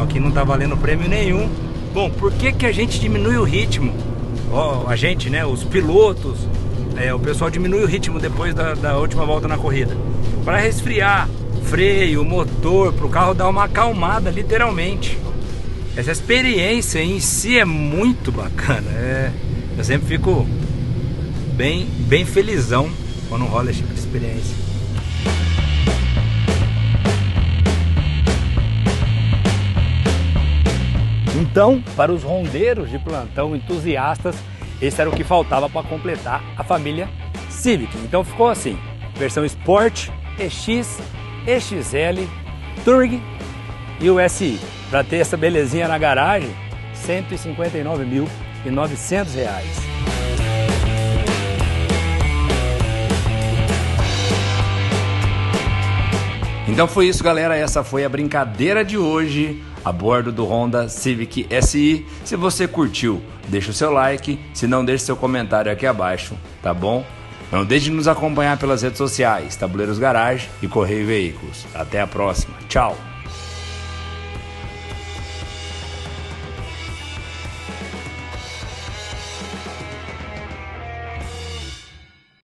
Então aqui não tá valendo prêmio nenhum. Bom, por que que a gente diminui o ritmo? Ó, a gente, né, os pilotos, é, o pessoal diminui o ritmo depois da, da última volta na corrida. Para resfriar, freio, motor, para o carro dar uma acalmada, literalmente. Essa experiência em si é muito bacana. É, eu sempre fico bem, bem felizão quando rola esse tipo de experiência. Então, para os rondeiros de plantão entusiastas, esse era o que faltava para completar a família Civic. Então ficou assim: versão Sport, EX, EXL, Touring e o SI. Para ter essa belezinha na garagem, R$ 159.900. Então foi isso, galera. Essa foi a brincadeira de hoje a bordo do Honda Civic SI. Se você curtiu, deixa o seu like, se não, deixe seu comentário aqui abaixo, tá bom? Não deixe de nos acompanhar pelas redes sociais, Tabuleiros Garage e Correio Veículos. Até a próxima. Tchau!